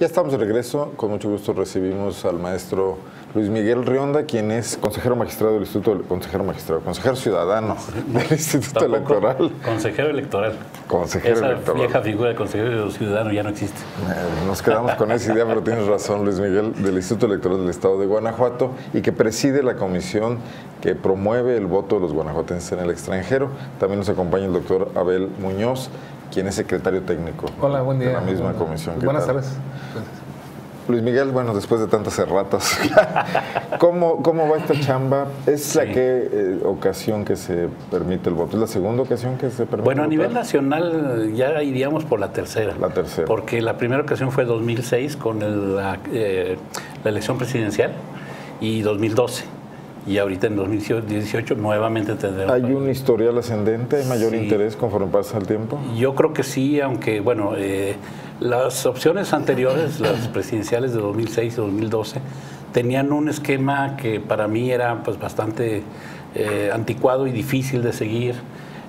Ya estamos de regreso. Con mucho gusto recibimos al maestro Luis Miguel Rionda, quien es consejero magistrado del Instituto, consejero magistrado, consejero ciudadano del Instituto Tampoco Electoral. Consejero electoral. Consejero Esa electoral. vieja figura de consejero ciudadano ya no existe. Eh, Nos quedamos con esa idea, pero tienes razón, Luis Miguel, del Instituto Electoral del Estado de Guanajuato y que preside la comisión que promueve el voto de los guanajuatenses en el extranjero. También nos acompaña el doctor Abel Muñoz, quien es secretario técnico Hola, buen día. de la misma comisión. ¿Qué Buenas tal? tardes. Luis Miguel, bueno, después de tantas erratas, ¿cómo, ¿cómo va esta chamba? ¿Es la que eh, ocasión que se permite el voto? ¿Es la segunda ocasión que se permite Bueno, a nivel nacional ya iríamos por la tercera. La tercera. Porque la primera ocasión fue 2006 con el- la, eh, la elección presidencial y 2012. Y ahorita en 2018 nuevamente tendremos. ¿Hay un historial ascendente? ¿Hay mayor Sí. interés conforme pasa el tiempo? Yo creo que sí, aunque bueno, eh, las opciones anteriores, las presidenciales de 2006 y 2012, tenían un esquema que para mí era pues bastante eh, anticuado y difícil de seguir.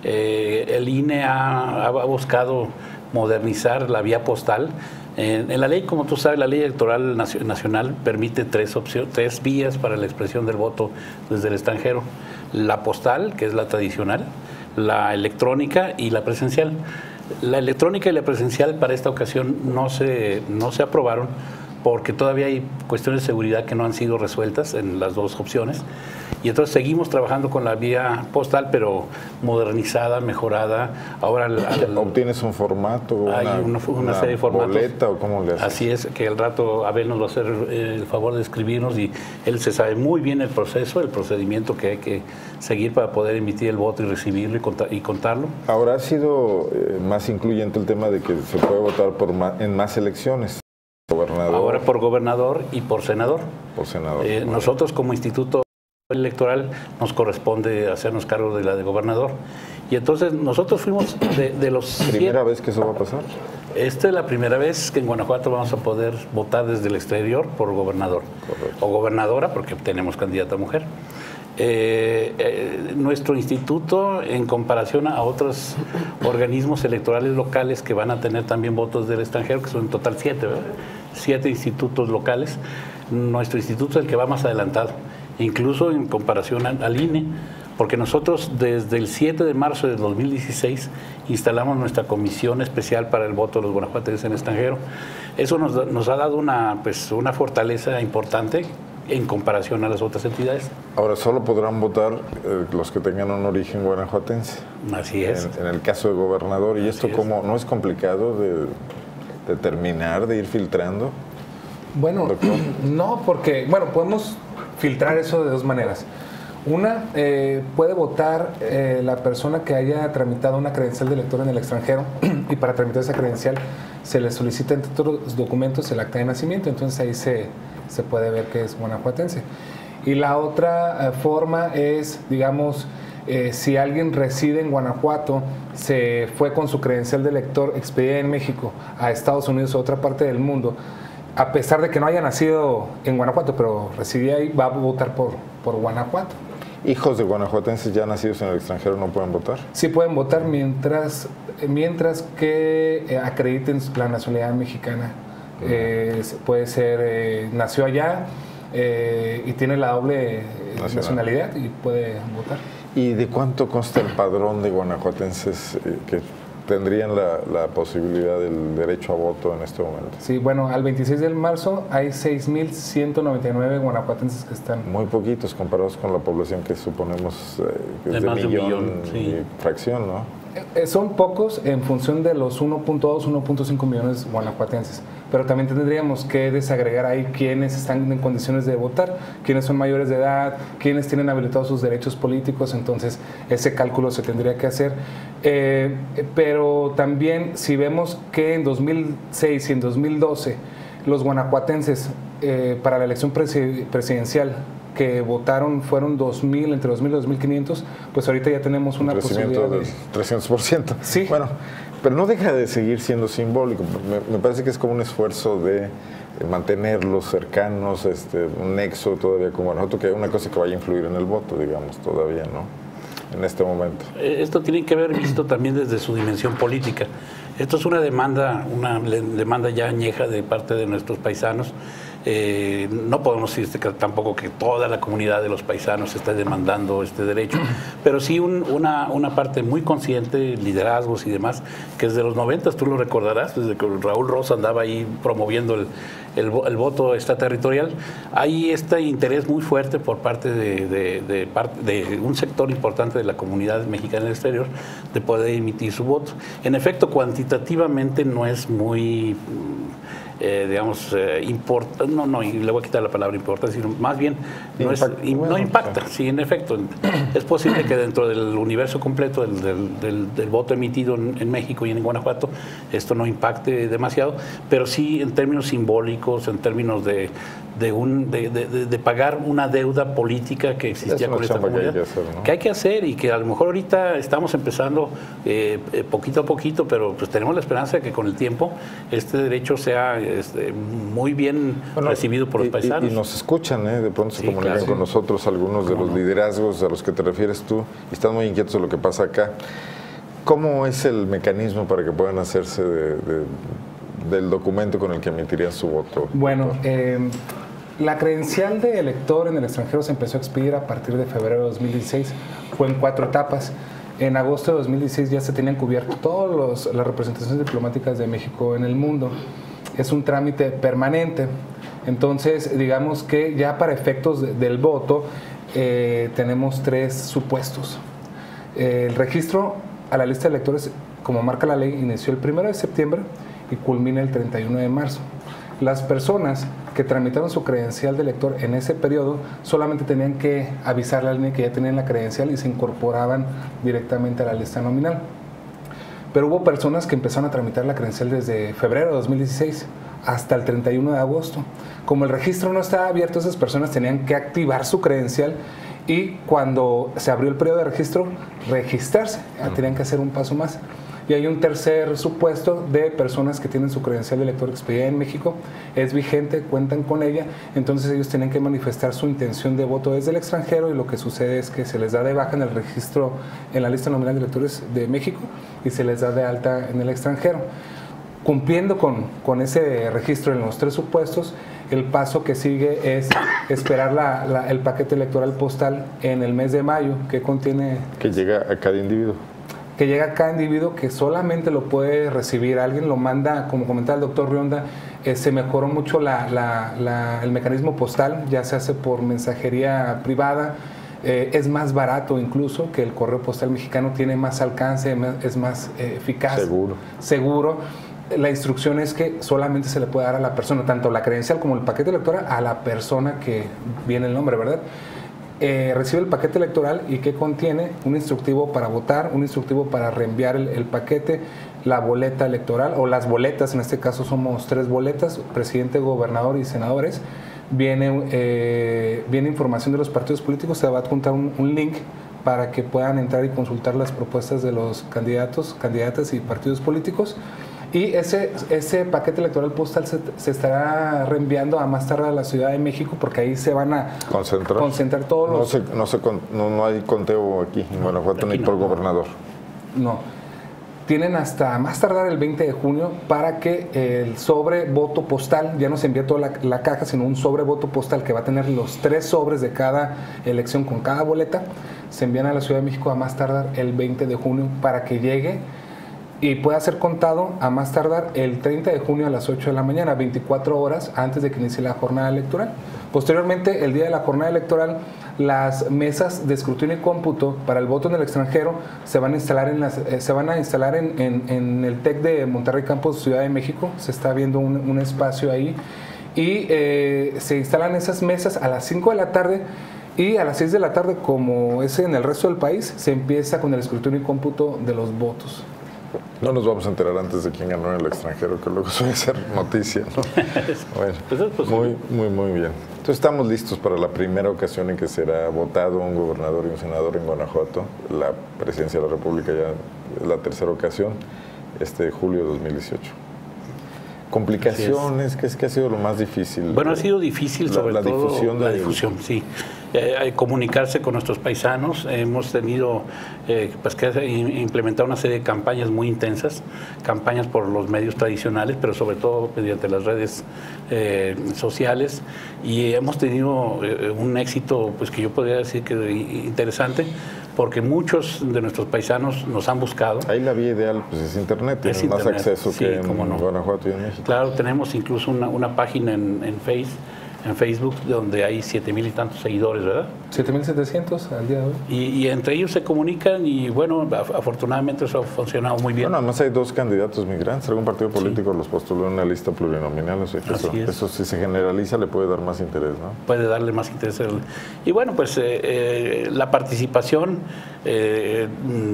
Eh, el INE ha, ha buscado modernizar la vía postal. En, en la ley, como tú sabes, la ley electoral nacio- nacional permite tres, opciones, tres vías para la expresión del voto desde el extranjero. La postal, que es la tradicional, la electrónica y la presencial. La electrónica y la presencial para esta ocasión no se, no se aprobaron porque todavía hay cuestiones de seguridad que no han sido resueltas en las dos opciones. Y entonces seguimos trabajando con la vía postal, pero modernizada, mejorada. Ahora al- al- ¿Obtienes un formato? hay una, una serie de formatos. boleta o cómo le haces? Así es, que el rato Abel nos va a hacer eh, el favor de escribirnos y él se sabe muy bien el proceso, el procedimiento que hay que seguir para poder emitir el voto y recibirlo y, conta- y contarlo. Ahora ha sido eh, más incluyente el tema de que se puede votar por ma- en más elecciones. Gobernador, Ahora por gobernador y por senador. por senador. Eh, nosotros como instituto electoral nos corresponde hacernos cargo de la de gobernador. Y entonces nosotros fuimos de, de los... ¿Primera vez que eso va a pasar? Esta es la primera vez que en Guanajuato vamos a poder votar desde el exterior por gobernador. Correcto. O gobernadora, porque tenemos candidata mujer. Eh, eh, nuestro instituto, en comparación a otros organismos electorales locales que van a tener también votos del extranjero, que son en total siete, ¿verdad? siete institutos locales, nuestro instituto es el que va más adelantado, incluso en comparación al, al INE, porque nosotros desde el 7 de marzo de 2016 instalamos nuestra comisión especial para el voto de los guanajuatenses en el extranjero. Eso nos, nos ha dado una, pues, una fortaleza importante en comparación a las otras entidades. Ahora solo podrán votar eh, los que tengan un origen guanajuatense. Así es. En, en el caso de gobernador. ¿Y esto es. cómo no es complicado de determinar, de ir filtrando? Bueno, Doctor. no, porque, bueno, podemos filtrar eso de dos maneras. Una, eh, puede votar eh, la persona que haya tramitado una credencial de elector en el extranjero y para tramitar esa credencial se le solicita entre otros los documentos el acta de nacimiento, entonces ahí se, se puede ver que es guanajuatense. Y la otra eh, forma es, digamos, si alguien reside en Guanajuato, se fue con su credencial de elector expedida en México a Estados Unidos o otra parte del mundo, a pesar de que no haya nacido en Guanajuato, pero residía ahí, va a votar por, por Guanajuato. ¿Hijos de guanajuatenses ya nacidos en el extranjero no pueden votar? Sí pueden votar mientras, mientras que eh, acrediten la nacionalidad mexicana. Eh, puede ser, eh, nació allá eh, y tiene la doble Nacional. nacionalidad y puede votar. ¿Y de cuánto consta el padrón de guanajuatenses eh, que tendrían la, la posibilidad del derecho a voto en este momento? Sí, bueno, al 26 de marzo hay 6.199 guanajuatenses que están. Muy poquitos comparados con la población que suponemos eh, que es de más de un millón, millón, sí. y fracción, ¿no? Eh, Son pocos en función de los 1.2, 1.5 millones guanajuatenses, pero también tendríamos que desagregar ahí quienes están en condiciones de votar, quienes son mayores de edad, quienes tienen habilitados sus derechos políticos, entonces ese cálculo se tendría que hacer. Eh, pero también si vemos que en 2006 y en 2012 los guanajuatenses eh, para la elección presi- presidencial que votaron fueron 2.000, entre 2.000 y 2.500, pues ahorita ya tenemos una Un crecimiento posibilidad del de... 300%. Sí. Bueno, pero no deja de seguir siendo simbólico. Me, me parece que es como un esfuerzo de mantenerlos cercanos, este, un nexo todavía con Guanajuato, que es una cosa que vaya a influir en el voto, digamos, todavía, ¿no? En este momento. Eh, Esto tiene que ver visto también desde su dimensión política. Esto es una demanda, una demanda ya añeja de parte de nuestros paisanos. Eh, no podemos decir tampoco que toda la comunidad de los paisanos esté demandando este derecho, pero sí una, una, parte muy consciente, liderazgos y demás, que es de los 90, tú lo recordarás, desde que Raúl Rosa andaba ahí promoviendo el, el, voto extraterritorial, hay este interés muy fuerte por parte de, de, de, un sector importante de la comunidad mexicana en el exterior de poder emitir su voto. En efecto, cuantitativamente no es muy eh, digamos, eh, importa, no, no, le voy a quitar la palabra importa, sino más bien no, no impacta, sí, en efecto. Es posible que dentro del universo completo del, del, voto emitido en, México y en Guanajuato esto no impacte demasiado, pero sí en términos simbólicos, en términos de, de, un, de, de, pagar una deuda política que existía con esta comunidad, que hay que, hacer, que hay que hacer y que a lo mejor ahorita estamos empezando eh, poquito a poquito, pero pues tenemos la esperanza de que con el tiempo este derecho sea este, muy bien recibido por los paisanos. Y, nos escuchan, ¿eh? de pronto se comunican con nosotros algunos de los liderazgos a los que te refieres tú y están muy inquietos de lo que pasa acá. ¿Cómo es el mecanismo para que puedan hacerse del documento con el que emitirían su voto? Bueno, eh, la credencial de elector en el extranjero se empezó a expedir a partir de febrero de 2016. Fue en cuatro etapas. En agosto de 2016 ya se tenían cubierto todas las representaciones diplomáticas de México en el mundo. Es un trámite permanente. Entonces, digamos que ya para efectos del voto eh, tenemos tres supuestos. el registro a la lista de electores, como marca la ley, inició el 1 de septiembre y culmina el 31 de marzo. Las personas que tramitaron su credencial de lector en ese periodo solamente tenían que avisarle al INE que ya tenían la credencial y se incorporaban directamente a la lista nominal. Pero hubo personas que empezaron a tramitar la credencial desde febrero de 2016 hasta el 31 de agosto. Como el registro no estaba abierto, esas personas tenían que activar su credencial y cuando se abrió el periodo de registro, registrarse. Tenían que hacer un paso más. Y hay un tercer supuesto de personas que tienen su credencial de elector expedida en México, es vigente, cuentan con ella, entonces ellos tienen que manifestar su intención de voto desde el extranjero y lo que sucede es que se les da de baja en el registro, en la lista nominal de electores de México y se les da de alta en el extranjero. Cumpliendo con, con ese registro en los tres supuestos, el paso que sigue es esperar la, el paquete electoral postal en el mes de mayo que contiene... Que llega a cada individuo que llega a cada individuo que solamente lo puede recibir. Alguien lo manda, como comentaba el doctor Rionda, eh, se mejoró mucho el mecanismo postal, ya se hace por mensajería privada. Eh, es más barato incluso que el correo postal mexicano, tiene más alcance, es más eh, eficaz. Seguro. Seguro. La instrucción es que solamente se le puede dar a la persona, tanto la credencial como el paquete electoral, a la persona que viene el nombre, ¿verdad? Eh, recibe el paquete electoral y que contiene un instructivo para votar, un instructivo para reenviar el, paquete, la boleta electoral o las boletas, en este caso somos tres boletas, presidente, gobernador y senadores. Viene, eh, viene información de los partidos políticos, se va a adjuntar un, un link para que puedan entrar y consultar las propuestas de los candidatos, candidatas y partidos políticos. Y ese, ese paquete electoral postal se, estará reenviando a más tarde a la Ciudad de México porque ahí se van a concentrar, concentrar todos los... No, se, no, no, hay conteo aquí en Guanajuato ni por gobernador. No. Tienen hasta más tardar el 20 de junio para que el sobre voto postal, ya no se envía toda la, la caja, sino un sobre voto postal que va a tener los tres sobres de cada elección con cada boleta, se envían a la Ciudad de México a más tardar el 20 de junio para que llegue y pueda ser contado a más tardar el 30 de junio a las 8 de la mañana, 24 horas antes de que inicie la jornada electoral. Posteriormente, el día de la jornada electoral, las mesas de escrutinio y cómputo para el voto en el extranjero se van a instalar en, las, eh, se van a instalar en, en, el TEC de Monterrey Campos, Ciudad de México. Se está viendo un, espacio ahí. Y eh, se instalan esas mesas a las 5 de la tarde y a las 6 de la tarde, como es en el resto del país, se empieza con el escrutinio y cómputo de los votos. No nos vamos a enterar antes de quién ganó en el extranjero, que luego suele ser noticia. ¿no? Bueno, pues muy, muy, muy bien. Entonces estamos listos para la primera ocasión en que será votado un gobernador y un senador en Guanajuato. La presidencia de la República ya es la tercera ocasión, este julio de 2018. Complicaciones, ¿qué es que ha sido lo más difícil? Bueno, ha sido difícil sobre la todo difusión de la difusión, sí. Eh, comunicarse con nuestros paisanos. Hemos tenido eh, pues que implementar una serie de campañas muy intensas, campañas por los medios tradicionales, pero sobre todo mediante las redes eh, sociales. Y hemos tenido un éxito, pues que yo podría decir que interesante, porque muchos de nuestros paisanos nos han buscado. Ahí la vía ideal pues, es Internet, tiene más acceso que en Guanajuato y en México. Claro, tenemos incluso una, una página en, en Face en Facebook, donde hay siete mil y tantos seguidores, ¿verdad? 7.700 al día de hoy. Y, entre ellos se comunican y bueno, afortunadamente eso ha funcionado muy bien. Bueno, además hay dos candidatos migrantes, algún partido político los postuló en una lista plurinominal, o sea eso, eso, si se generaliza le puede dar más interés, ¿no? Puede darle más interés. Y bueno, pues eh, eh, la participación eh,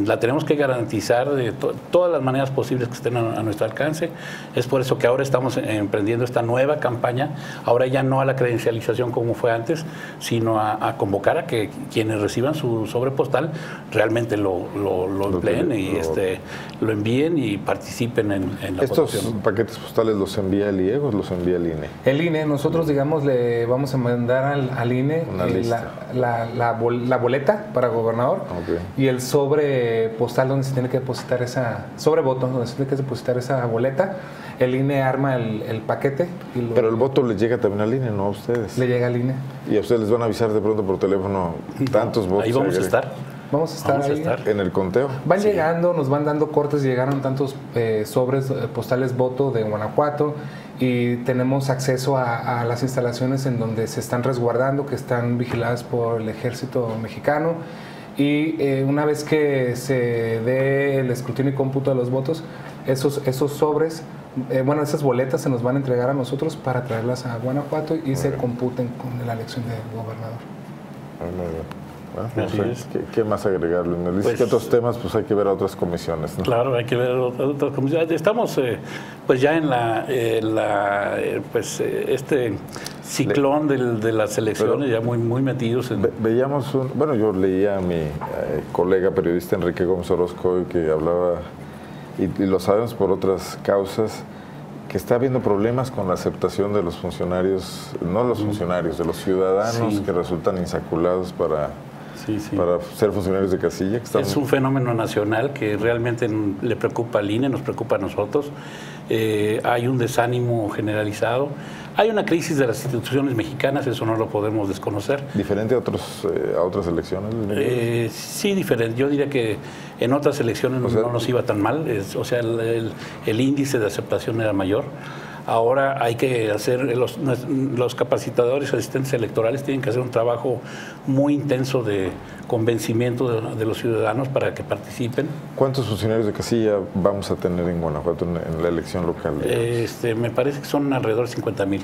la tenemos que garantizar de todas las maneras posibles que estén a, a nuestro alcance. Es por eso que ahora estamos emprendiendo esta nueva campaña, ahora ya no a la credencialización como fue antes, sino a, convocar a que quienes reciban su sobre postal realmente lo, lo, empleen y este, lo envíen y participen en, la ¿Estos paquetes postales los envía el IE o los envía el INE? El INE, nosotros digamos le vamos a mandar al, INE la, la, boleta para gobernador y el sobre postal donde se tiene que depositar esa, sobre voto, donde se tiene que depositar esa boleta el INE arma el, paquete. Pero el voto le llega también al INE, no a ustedes. Le llega al INE. Y a ustedes les van a avisar de pronto por teléfono tantos votos. Ahí vamos a estar. Vamos a estar, ahí. En el conteo. Van llegando, nos van dando cortes, llegaron tantos eh, sobres eh, postales voto de Guanajuato y tenemos acceso a, las instalaciones en donde se están resguardando, que están vigiladas por el ejército mexicano. Y eh, una vez que se dé el escrutinio y cómputo de los votos, esos, esos sobres eh, bueno, esas boletas se nos van a entregar a nosotros para traerlas a Guanajuato y se computen con la elección del gobernador. Bueno, ¿qué, más agregar, Luis? Pues, que otros temas pues hay que ver a otras comisiones. Claro, hay que ver a otras comisiones. Estamos eh, pues ya en la, eh, pues este ciclón de, las elecciones, ya muy, muy metidos en... veíamos un, bueno, yo leía a mi colega periodista Enrique Gómez Orozco que hablaba y, lo sabemos por otras causas, que está habiendo problemas con la aceptación de los funcionarios, no los funcionarios, de los ciudadanos que resultan insaculados para, para ser funcionarios de casilla. Es un fenómeno nacional que realmente le preocupa al INE, nos preocupa a nosotros. Eh, hay un desánimo generalizado. Hay una crisis de las instituciones mexicanas, eso no lo podemos desconocer. ¿Diferente a, otros, eh, a otras elecciones? Eh, sí, diferente. Yo diría que en otras elecciones no nos iba tan mal, o sea, el, el, índice de aceptación era mayor. Ahora hay que hacer, los, los capacitadores asistentes electorales tienen que hacer un trabajo muy intenso de convencimiento de, los ciudadanos para que participen. ¿Cuántos funcionarios de casilla vamos a tener en Guanajuato en, la elección local? Este, me parece que son alrededor de 50 mil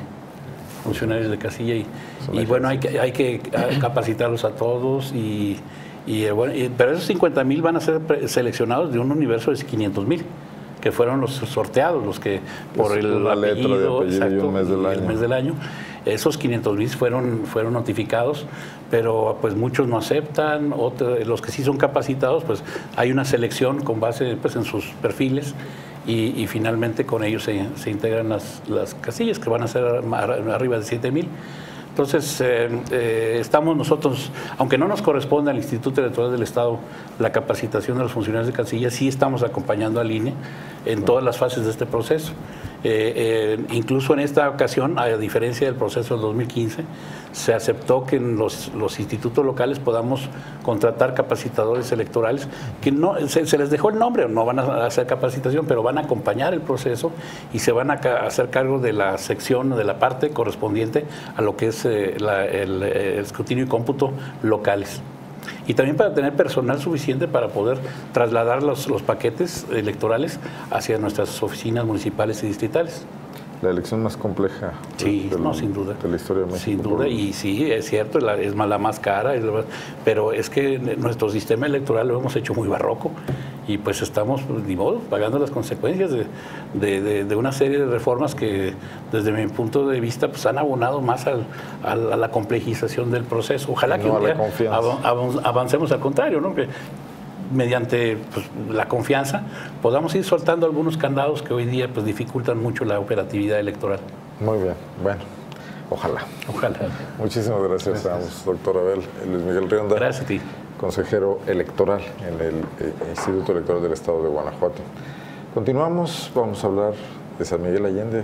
funcionarios de casilla y, y bueno, hay que, hay que capacitarlos a todos y, y, eh, bueno, pero esos 50 mil van a ser seleccionados de un universo de 500 mil que fueron los sorteados, los que por el apellido, el mes del año. Esos 500 mil fueron, fueron notificados, pero pues muchos no aceptan, los que sí son capacitados, pues hay una selección con base pues, en sus perfiles y, finalmente con ellos se, se integran las, las, casillas que van a ser arriba de 7 mil. Entonces, eh, eh, estamos nosotros, aunque no nos corresponde al Instituto Electoral del Estado la capacitación de los funcionarios de casilla, sí estamos acompañando al INE en todas las fases de este proceso. Eh, incluso en esta ocasión, a diferencia del proceso del 2015, se aceptó que en los, institutos locales podamos contratar capacitadores electorales, que no se, les dejó el nombre, no van a hacer capacitación, pero van a acompañar el proceso y se van a hacer cargo de la sección, de la parte correspondiente a lo que es eh, el, escrutinio y cómputo locales. Y también para tener personal suficiente para poder trasladar los, los, paquetes electorales hacia nuestras oficinas municipales y distritales la elección más compleja sí, no, sin duda. de la historia de México. Sin duda, y sí, es cierto, es la más cara, pero es que nuestro sistema electoral lo hemos hecho muy barroco y pues estamos, pues, ni modo, pagando las consecuencias de, una serie de reformas que desde mi punto de vista pues han abonado más a la complejización del proceso. Ojalá que un día avancemos al contrario, ¿no? Que mediante pues, la confianza, podamos ir soltando algunos candados que hoy día pues, dificultan mucho la operatividad electoral. Muy bien, bueno, ojalá. Ojalá. Muchísimas gracias, gracias. doctor Abel Luis Miguel Rionda. Gracias a ti. Consejero electoral en el eh, Instituto Electoral del Estado de Guanajuato. Continuamos, vamos a hablar de San Miguel Allende.